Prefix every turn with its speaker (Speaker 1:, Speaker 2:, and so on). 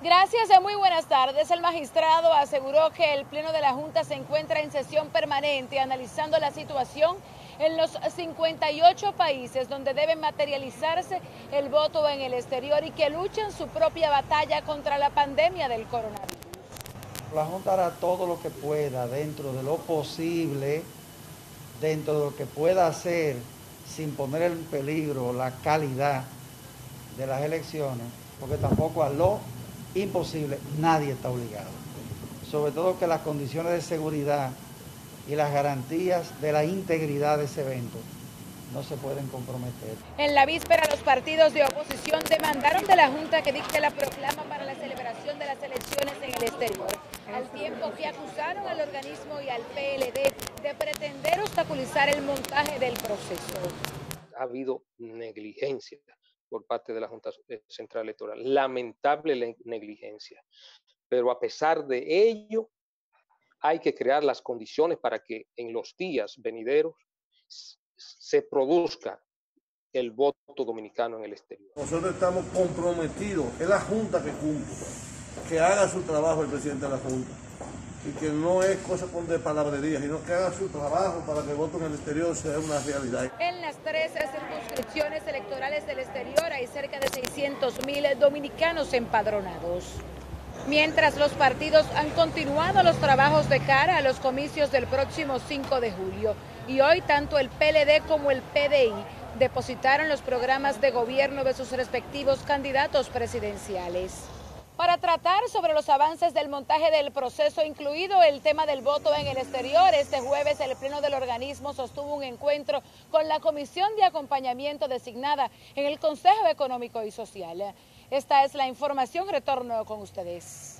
Speaker 1: Gracias y muy buenas tardes. El magistrado aseguró que el Pleno de la Junta se encuentra en sesión permanente analizando la situación en los 58 países donde debe materializarse el voto en el exterior y que luchan su propia batalla contra la pandemia del coronavirus.
Speaker 2: La Junta hará todo lo que pueda dentro de lo posible, dentro de lo que pueda hacer sin poner en peligro la calidad de las elecciones, porque tampoco a lo imposible nadie está obligado. Sobre todo que las condiciones de seguridad y las garantías de la integridad de ese evento no se pueden comprometer.
Speaker 1: En la víspera, los partidos de oposición demandaron de la Junta que dicte la proclama para la celebración de las elecciones en el exterior, al tiempo que acusaron al organismo y al PLD de pretender obstaculizar el montaje del proceso.
Speaker 3: Ha habido negligencia por parte de la Junta Central Electoral, lamentable negligencia, pero a pesar de ello, hay que crear las condiciones para que en los días venideros se produzca el voto dominicano en el exterior.
Speaker 4: Nosotros estamos comprometidos, es la Junta que cumple, que haga su trabajo el presidente de la Junta y que no es cosa de palabrería, sino que haga su trabajo para que el voto en el exterior sea una realidad.
Speaker 1: En las tres circunscripciones electorales del exterior hay cerca de 600 mil dominicanos empadronados. Mientras los partidos han continuado los trabajos de cara a los comicios del próximo 5 de julio y hoy tanto el PLD como el PDI depositaron los programas de gobierno de sus respectivos candidatos presidenciales. Para tratar sobre los avances del montaje del proceso, incluido el tema del voto en el exterior, este jueves el Pleno del organismo sostuvo un encuentro con la Comisión de Acompañamiento designada en el Consejo Económico y Social. Esta es la información. Retorno con ustedes.